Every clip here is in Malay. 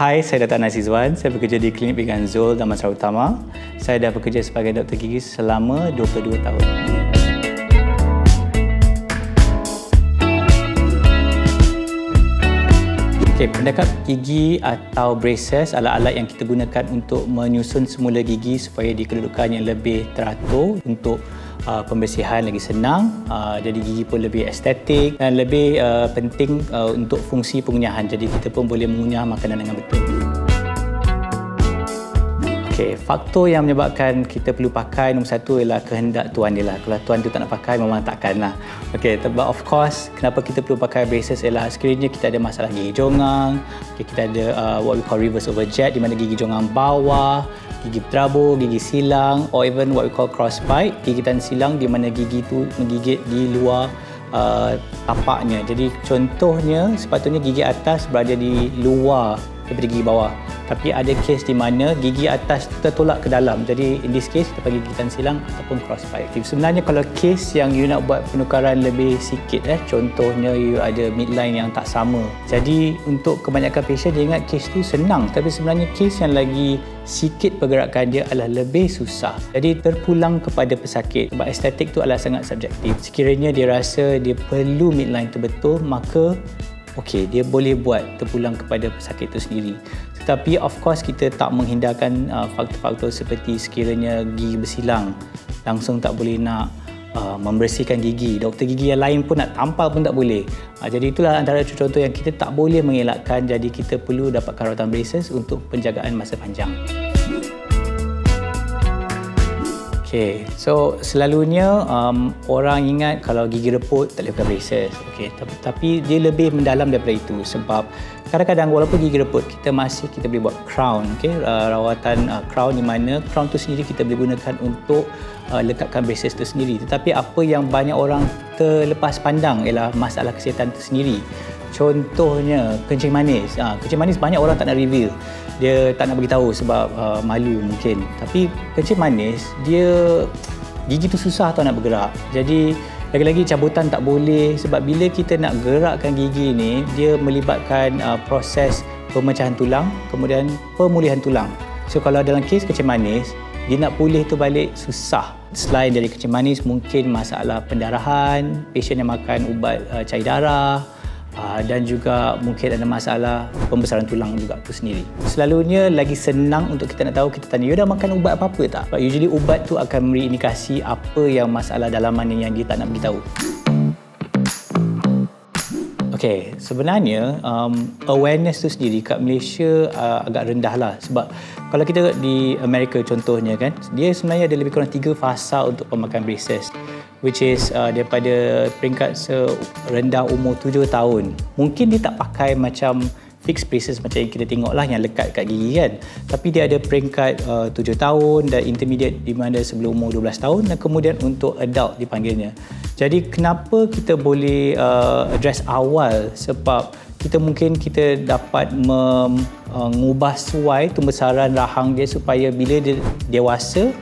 Hai, saya Dr. Nasizwan. Saya bekerja di Klinik Pinggan Zul Damansara Utama. Saya dah bekerja sebagai doktor gigi selama 22 tahun. Okay, pendekap gigi atau braces adalah alat yang kita gunakan untuk menyusun semula gigi supaya di kedudukan yang lebih teratur untuk uh, pembersihan lagi senang, uh, jadi gigi pun lebih estetik dan lebih uh, penting uh, untuk fungsi pengunyahan. Jadi kita pun boleh mengunyah makanan dengan betul. Okey, faktor yang menyebabkan kita perlu pakai nombor satu ialah kehendak tuan dia lah. Kalau tuan tu tak nak pakai, memang takkan lah. Okey, but of course, kenapa kita perlu pakai braces ialah sekiranya kita ada masalah gigi jongang, okay, kita ada uh, what we call reverse overjet di mana gigi jongang bawah, gigi terabur, gigi silang or even what we call crossbite, gigitan silang di mana gigi tu menggigit di luar uh, tapaknya. Jadi contohnya sepatutnya gigi atas berada di luar daripada gigi bawah. Tapi ada kes di mana gigi atas tertolak ke dalam. Jadi in this case kita panggil gigitan silang ataupun cross bite sebenarnya kalau kes yang you nak buat penukaran lebih sikit eh contohnya you ada midline yang tak sama. Jadi untuk kebanyakan patient dia ingat kes tu senang. Tapi sebenarnya kes yang lagi sikit pergerakan dia adalah lebih susah. Jadi terpulang kepada pesakit. Sebab estetik tu adalah sangat subjektif. Sekiranya dia rasa dia perlu midline tu betul maka okey dia boleh buat terpulang kepada pesakit itu sendiri. Tetapi of course kita tak menghindarkan uh, faktor-faktor seperti sekiranya gigi bersilang langsung tak boleh nak uh, membersihkan gigi. Doktor gigi yang lain pun nak tampal pun tak boleh. Uh, jadi itulah antara contoh yang kita tak boleh mengelakkan. Jadi kita perlu dapatkan rawatan braces untuk penjagaan masa panjang Okay, so selalunya um, orang ingat kalau gigi reput tak boleh pakai braces. Okay, tapi, tapi dia lebih mendalam daripada itu sebab kadang-kadang walaupun gigi reput kita masih kita boleh buat crown, okay, uh, rawatan uh, crown di mana crown tu sendiri kita boleh gunakan untuk uh, lekatkan braces tu sendiri. Tetapi apa yang banyak orang terlepas pandang ialah masalah kesihatan tu sendiri. Contohnya kencing manis. Ha, kencing manis banyak orang tak nak reveal. Dia tak nak beritahu sebab uh, malu mungkin. Tapi kencing manis dia gigi tu susah tau nak bergerak. Jadi lagi-lagi cabutan tak boleh sebab bila kita nak gerakkan gigi ni dia melibatkan uh, proses pemecahan tulang kemudian pemulihan tulang. So kalau dalam kes kencing manis dia nak pulih tu balik susah. Selain dari kencing manis mungkin masalah pendarahan, pasien yang makan ubat uh, cair darah, Ah, dan juga mungkin ada masalah pembesaran tulang juga tu sendiri. Selalunya lagi senang untuk kita nak tahu kita tanya, you dah makan ubat apa-apa tak? But usually ubat tu akan memberi indikasi apa yang masalah dalaman yang dia tak nak beritahu. Okay, sebenarnya um, awareness tu sendiri kat Malaysia uh, agak rendah lah sebab kalau kita di Amerika contohnya kan, dia sebenarnya ada lebih kurang tiga fasa untuk pemakan braces which is uh, daripada peringkat serendah umur 7 tahun. Mungkin dia tak pakai macam fixed braces macam yang kita tengok lah yang lekat kat gigi kan. Tapi dia ada peringkat uh, 7 tahun dan intermediate di mana sebelum umur 12 tahun dan kemudian untuk adult dipanggilnya. Jadi kenapa kita boleh uh, address awal sebab kita mungkin kita dapat mengubah uh, suai pembesaran rahang dia supaya bila dia dewasa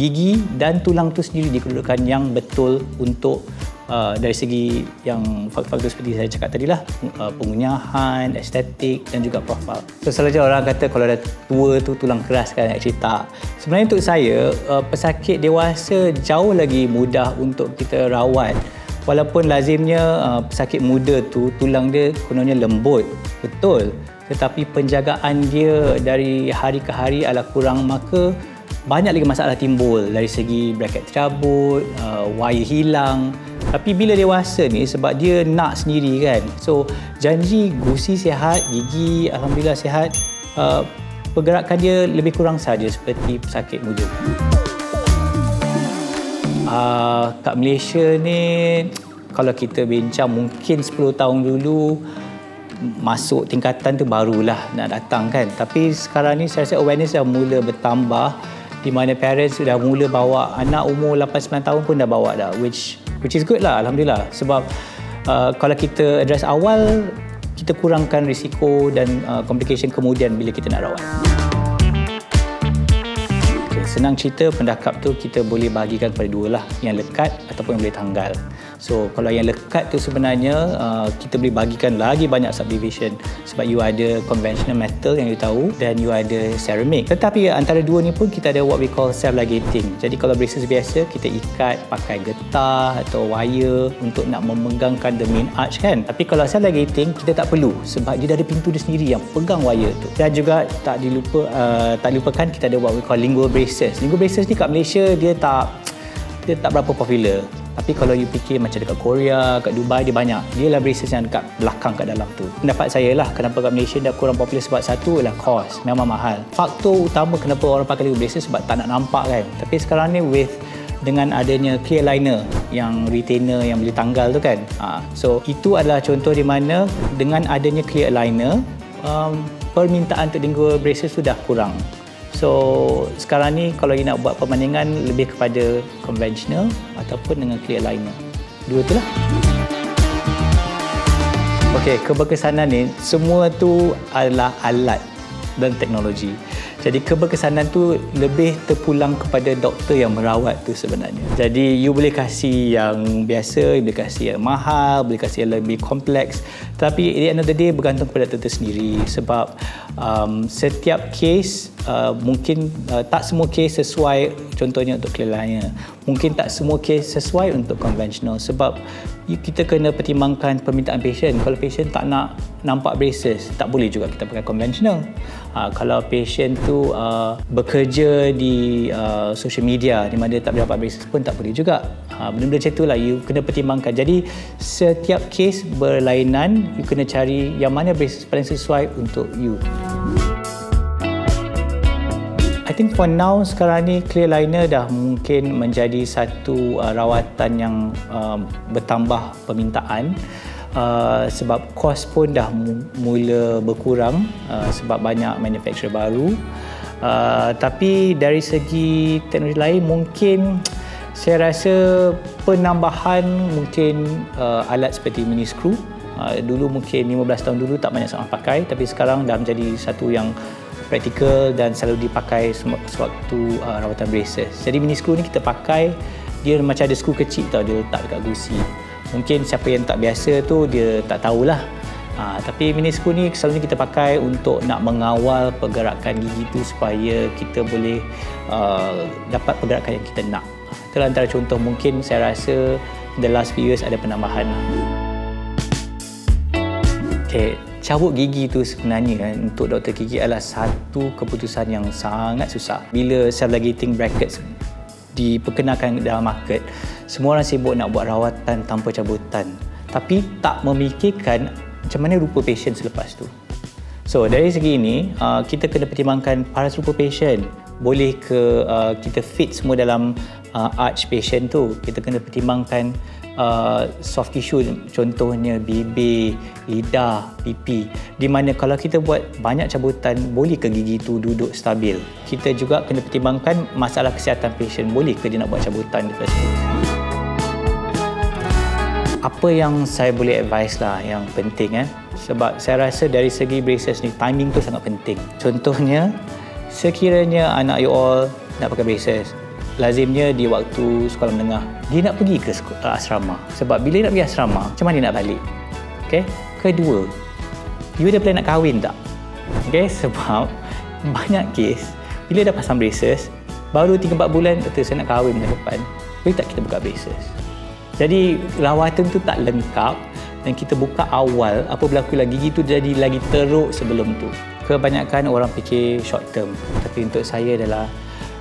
gigi dan tulang tu sendiri di kedudukan yang betul untuk uh, dari segi yang faktor-faktor seperti saya cakap tadi lah uh, pengunyahan, estetik dan juga profil. So selalunya orang kata kalau dah tua tu tulang keras kan actually tak. Sebenarnya untuk saya uh, pesakit dewasa jauh lagi mudah untuk kita rawat walaupun lazimnya uh, pesakit muda tu tulang dia kononnya lembut betul tetapi penjagaan dia dari hari ke hari adalah kurang maka banyak lagi masalah timbul dari segi bracket tercabut, uh, wire hilang. Tapi bila dewasa ni sebab dia nak sendiri kan. So janji gusi sihat, gigi alhamdulillah sihat. Uh, pergerakan dia lebih kurang saja seperti pesakit muda. Uh, kat Malaysia ni kalau kita bincang mungkin 10 tahun dulu masuk tingkatan tu barulah nak datang kan tapi sekarang ni saya rasa awareness dah mula bertambah di mana parents sudah mula bawa anak umur 8-9 tahun pun dah bawa dah which which is good lah alhamdulillah. Sebab uh, kalau kita address awal kita kurangkan risiko dan uh, complication kemudian bila kita nak rawat. Okay, senang cerita pendakap tu kita boleh bahagikan kepada dua lah yang lekat ataupun yang boleh tanggal So kalau yang lekat tu sebenarnya uh, kita boleh bagikan lagi banyak subdivision sebab you ada conventional metal yang you tahu dan you ada ceramic. Tetapi antara dua ni pun kita ada what we call self ligating. Jadi kalau braces biasa kita ikat pakai getah atau wire untuk nak memegangkan the main arch kan. Tapi kalau self ligating kita tak perlu sebab dia dah ada pintu dia sendiri yang pegang wire tu. Dan juga tak dilupa uh, tak lupakan kita ada what we call lingual braces. Lingual braces ni kat Malaysia dia tak dia tak berapa popular. Tapi kalau you fikir macam dekat Korea, kat Dubai dia banyak. Dia lah braces yang dekat belakang kat dalam tu. Pendapat saya lah kenapa kat Malaysia dah kurang popular sebab satu ialah cost. Memang mahal. Faktor utama kenapa orang pakai Lego braces sebab tak nak nampak kan. Tapi sekarang ni with dengan adanya clear liner yang retainer yang boleh tanggal tu kan. Ha, so itu adalah contoh di mana dengan adanya clear liner um, permintaan untuk lingual braces tu dah kurang. So sekarang ni kalau you nak buat perbandingan lebih kepada conventional ataupun dengan clear liner. Dua tu lah. Okey, keberkesanan ni semua tu adalah alat dan teknologi. Jadi keberkesanan tu lebih terpulang kepada doktor yang merawat tu sebenarnya. Jadi you boleh kasih yang biasa, you boleh kasih yang mahal, boleh kasih yang lebih kompleks. Tapi at the end of the day bergantung kepada doktor sendiri sebab um, setiap case uh, mungkin uh, tak semua case sesuai contohnya untuk liner. Mungkin tak semua case sesuai untuk konvensional sebab kita kena pertimbangkan permintaan patient. Kalau patient tak nak nampak braces, tak boleh juga kita pakai konvensional. Uh, kalau patient tu uh, bekerja di uh, social media di mana dia tak boleh nampak braces pun tak boleh juga. Uh, benda-benda macam itulah you kena pertimbangkan. Jadi setiap case berlainan, you kena cari yang mana braces paling sesuai untuk you. Think for now sekarang ni clear liner dah mungkin menjadi satu uh, rawatan yang uh, bertambah permintaan. Uh, sebab kos pun dah mula berkurang uh, sebab banyak manufacturer baru. Uh, tapi dari segi teknologi lain mungkin saya rasa penambahan mungkin uh, alat seperti mini screw. Uh, dulu mungkin 15 tahun dulu tak banyak seorang pakai tapi sekarang dah menjadi satu yang praktikal dan selalu dipakai sewaktu uh, rawatan braces. Jadi mini screw ni kita pakai dia macam ada skru kecil tau dia letak dekat gusi. Mungkin siapa yang tak biasa tu dia tak tahulah. Ha, tapi mini screw ni selalunya kita pakai untuk nak mengawal pergerakan gigi tu supaya kita boleh uh, dapat pergerakan yang kita nak. Itulah antara contoh mungkin saya rasa the last few years ada penambahan. Okay, cabut gigi tu sebenarnya kan untuk doktor gigi adalah satu keputusan yang sangat susah. Bila self ligating brackets diperkenalkan dalam market, semua orang sibuk nak buat rawatan tanpa cabutan. Tapi tak memikirkan macam mana rupa patient selepas tu. So dari segi ini, uh, kita kena pertimbangkan paras rupa patient. Boleh ke uh, kita fit semua dalam uh, arch patient tu? Kita kena pertimbangkan uh, soft tissue contohnya bibir, lidah, pipi di mana kalau kita buat banyak cabutan boleh ke gigi tu duduk stabil? Kita juga kena pertimbangkan masalah kesihatan patient. Boleh ke dia nak buat cabutan di first? Apa yang saya boleh advise lah yang penting eh? Sebab saya rasa dari segi braces ni timing tu sangat penting. Contohnya sekiranya anak you all nak pakai braces lazimnya di waktu sekolah menengah. Dia nak pergi ke sekolah, asrama. Sebab bila nak pergi asrama macam mana dia nak balik? Okey kedua you ada plan nak kahwin tak? Okey sebab banyak kes bila dah pasang braces baru 3 4 bulan kata saya nak kahwin bulan depan. Boleh tak kita buka braces? Jadi rawatan tu tak lengkap dan kita buka awal apa berlaku lagi gigi tu jadi lagi teruk sebelum tu. Kebanyakan orang fikir short term. Tapi untuk saya adalah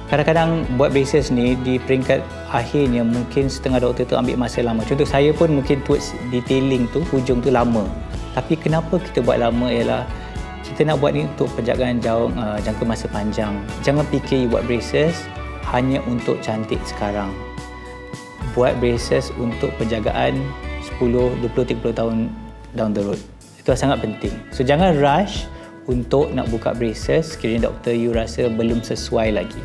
kadang-kadang buat braces ni di peringkat akhirnya mungkin setengah doktor tu ambil masa lama. Contoh saya pun mungkin towards detailing tu hujung tu lama. Tapi kenapa kita buat lama ialah kita nak buat ni untuk penjagaan jauh uh, jangka masa panjang. Jangan fikir buat braces hanya untuk cantik sekarang. Buat braces untuk penjagaan 10, 20, 30 tahun down the road. Itu sangat penting. So jangan rush untuk nak buka braces sekiranya doktor you rasa belum sesuai lagi.